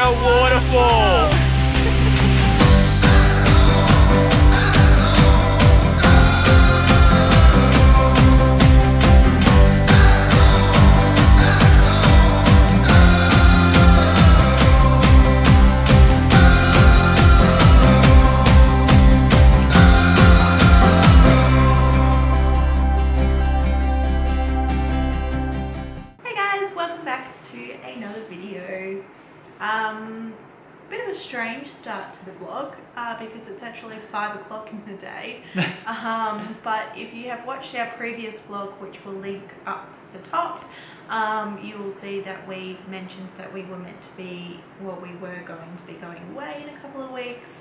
a waterfall. Strange start to the vlog uh, because it's actually five o'clock in the day. um, but if you have watched our previous vlog, which will link up the top, um, you will see that we mentioned that we were meant to be, well, we were going to be going away in a couple of weeks,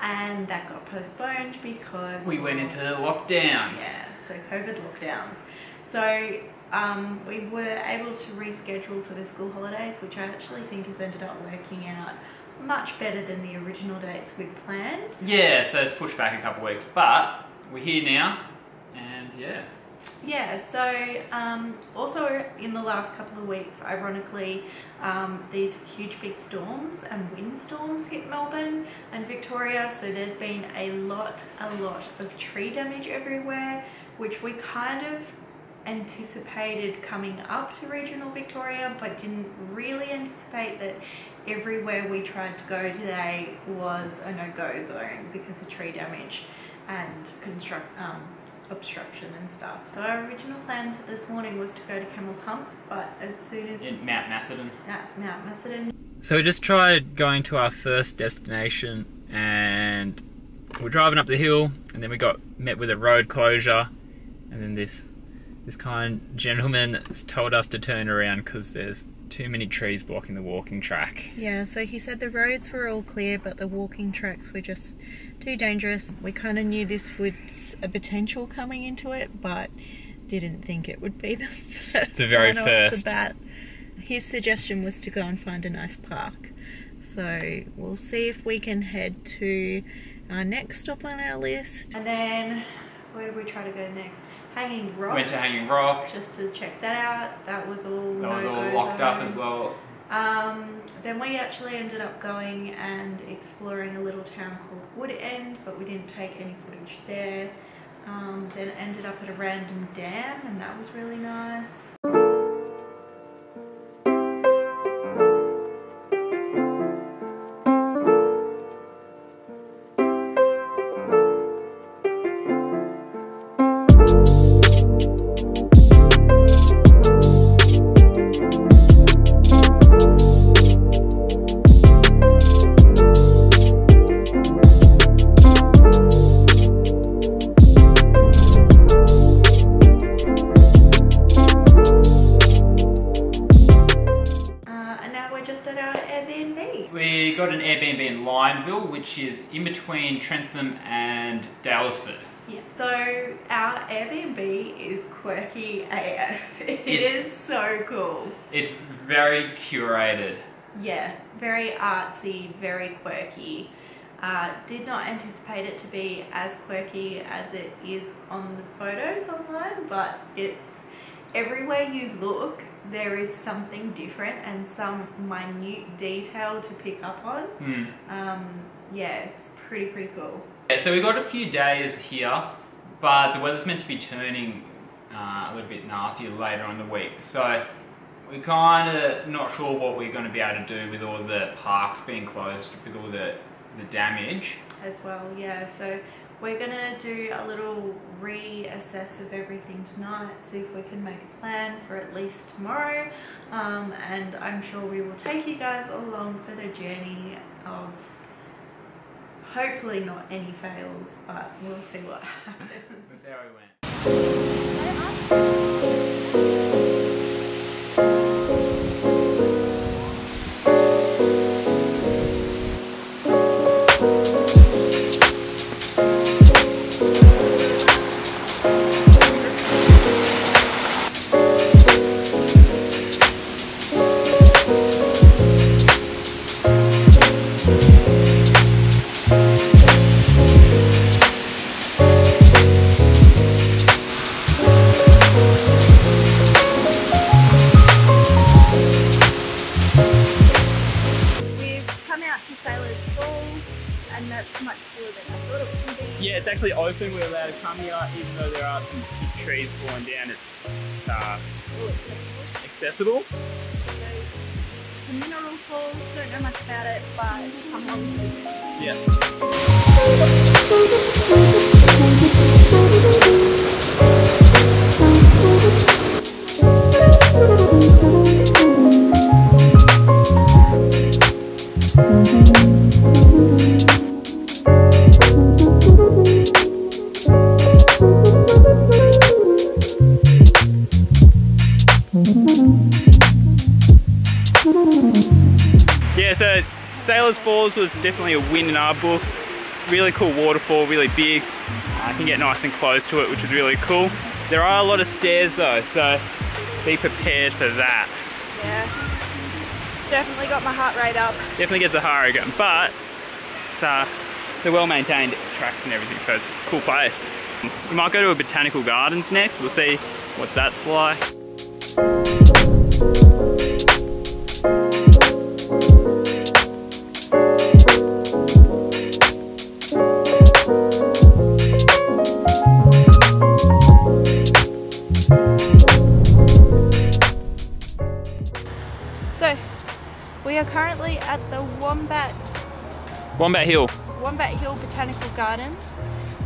and that got postponed because We went into lockdowns. yeah, so COVID lockdowns. So um, we were able to reschedule for the school holidays, which I actually think has ended up working out much better than the original dates we'd planned. Yeah, so it's pushed back a couple of weeks, but we're here now, and yeah. Yeah, so um, also in the last couple of weeks, ironically, um, these huge big storms and windstorms hit Melbourne and Victoria. So there's been a lot, a lot of tree damage everywhere, which we kind of anticipated coming up to regional Victoria, but didn't really anticipate that everywhere we tried to go today was a no-go zone because of tree damage and construct um, obstruction and stuff. So our original plan this morning was to go to Camel's Hump, but as soon as In Mount Macedon. at Mount Macedon, So we just tried going to our first destination, and we're driving up the hill, and then we got met with a road closure, and then this this kind gentleman told us to turn around because there's too many trees blocking the walking track. Yeah, so he said the roads were all clear, but the walking tracks were just too dangerous. We kind of knew this was a potential coming into it, but didn't think it would be the first The very one off first. the bat. His suggestion was to go and find a nice park. So we'll see if we can head to our next stop on our list. And then, where do we try to go next? Hanging Rock. Went to Hanging Rock. just to check that out. That was all. That was all locked up as well. Um, then we actually ended up going and exploring a little town called Woodend, but we didn't take any footage there. Um, then ended up at a random dam, and that was really nice. We got an Airbnb in Lyonville, which is in between Trentham and Daylesford. Yeah. So our Airbnb is quirky AF. It It's- is so cool. It's very curated. Yeah, very artsy, very quirky. Uh, did not anticipate it to be as quirky as it is on the photos online, but it's everywhere you look, there is something different and some minute detail to pick up on. Hmm. Um, yeah, it's pretty, pretty cool. Yeah, so we've got a few days here, but the weather's meant to be turning uh, a little bit nastier later on in the week. So we're kind of not sure what we're going to be able to do with all the parks being closed, with all the, the damage. as well. Yeah, so we're gonna do a little reassess of everything tonight, see if we can make a plan for at least tomorrow, um, and I'm sure we will take you guys along for the journey of hopefully not any fails, but we'll see what happens. That's how we went. Yeah, it's actually open. We're allowed to come here, even though there are some big trees falling down. It's uh, accessible. accessible. The mineral falls, don't know much about it, but come along Yeah. Yeah, Falls was definitely a win in our books. Really cool waterfall, really big. I can get nice and close to it, which is really cool. There are a lot of stairs though, so be prepared for that. Yeah, it's definitely got my heart rate up. Definitely gets a heart rate going, but it's uh, they're well maintained tracks and everything, so it's a cool place. We might go to a botanical gardens next. We'll see what that's like. Wombat Hill. Wombat Hill Botanical Gardens.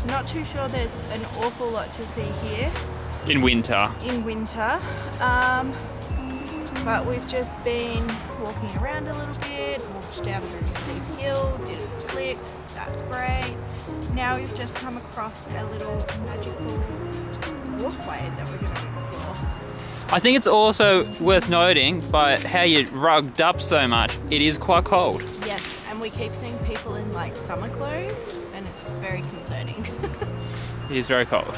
Not too sure there's an awful lot to see here In winter. in winter. Um, but we've just been walking around a little bit, walked down a very steep hill, didn't slip, that's great. Now we've just come across a little magical walkway that we're going to explore. I think it's also worth noting by how you're rugged up so much, it is quite cold. Yes, and we keep seeing people in like summer clothes, and it's very concerning. It is very cold.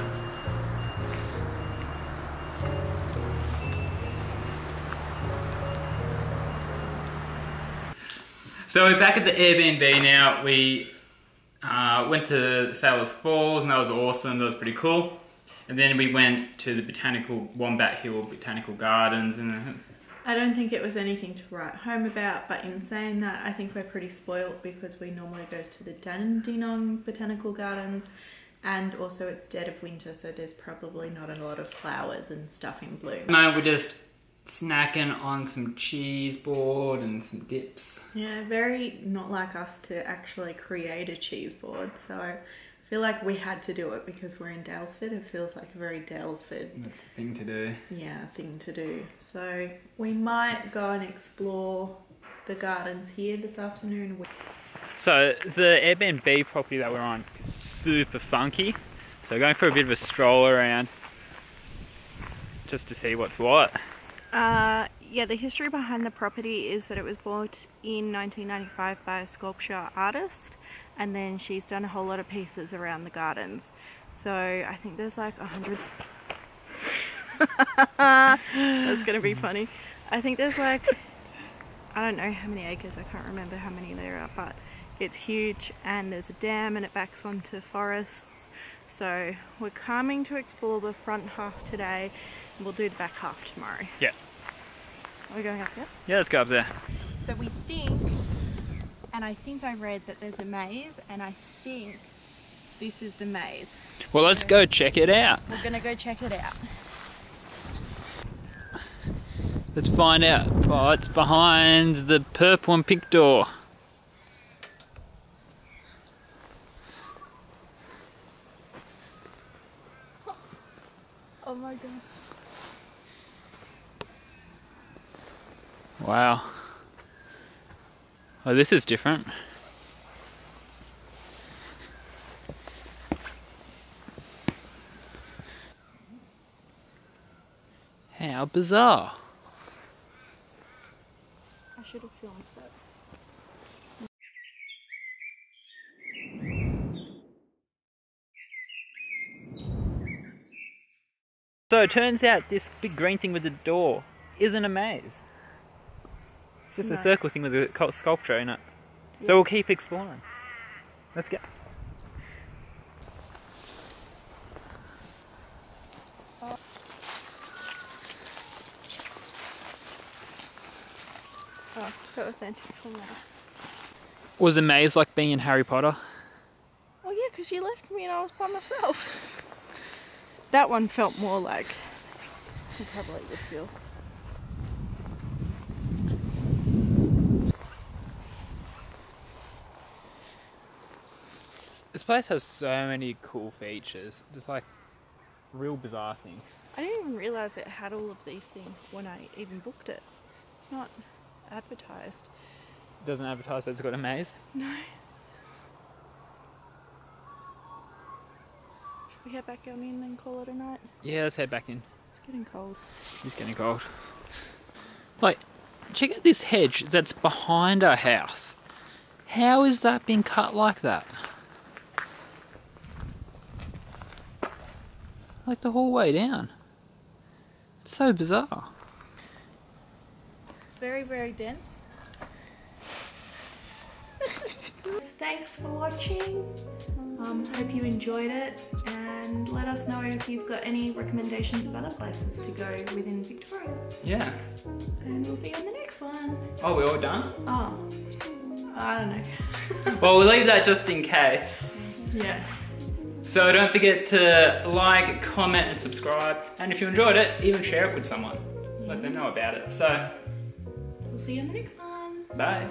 So we're back at the Airbnb now. We uh, went to Sailors Falls and that was awesome. That was pretty cool. And then we went to the botanical Wombat Hill Botanical Gardens and I don't think it was anything to write home about, but in saying that, I think we're pretty spoilt because we normally go to the Dandenong Botanical Gardens and also it's dead of winter, so there's probably not a lot of flowers and stuff in bloom. no, we're just snacking on some cheese board and some dips. Yeah, very not like us to actually create a cheese board, so feel like we had to do it because we're in Daylesford. It feels like a very Daylesford That's the thing to do. yeah thing to do. So we might go and explore the gardens here this afternoon. So the Airbnb property that we're on is super funky. So going for a bit of a stroll around just to see what's what. Uh, yeah, the history behind the property is that it was bought in 1995 by a sculpture artist, and then she's done a whole lot of pieces around the gardens. So I think there's like a hundred. That's gonna be funny. I think there's like I don't know how many acres. I can't remember how many there are, but it's huge, and there's a dam, and it backs onto forests. So we're coming to explore the front half today, and we'll do the back half tomorrow. Yeah. Are we going up there? Yeah, let's go up there. So we think, and I think I read that there's a maze, and I think this is the maze. Well, let's go check it out. We're gonna go check it out. Let's find out what's behind the purple and pink door. Oh my god. Wow. Oh, this is different. How bizarre. I should have filmed that. So it turns out this big green thing with the door isn't a maze. It's just No. a circle thing with a cul- sculpture in it. So we'll keep exploring. Let's go. Oh, that was antique matter. Was a maze like being in Harry Potter? Well, yeah, because you left me and I was by myself. that one felt more like you probably would feel. Place has so many cool features, just like real bizarre things. I didn't even realise it had all of these things when I even booked it. It's not advertised. It doesn't advertise that it's got a maze. No. Should we head back on in and call it a night? Yeah, let's head back in. It's getting cold. It's getting cold. Like, check out this hedge that's behind our house. How is that being cut like that? Like the whole way down. It's so bizarre. It's very, very dense. Thanks for watching. Um, hope you enjoyed it and let us know if you've got any recommendations of other places to go within Victoria. Yeah. And we'll see you in the next one. Oh, we're all done? Oh, I don't know. Well, we'll leave that just in case. yeah. So don't forget to like, comment, and subscribe. And if you enjoyed it, even share it with someone. Let them know about it. So, We'll see you in the next one. bye.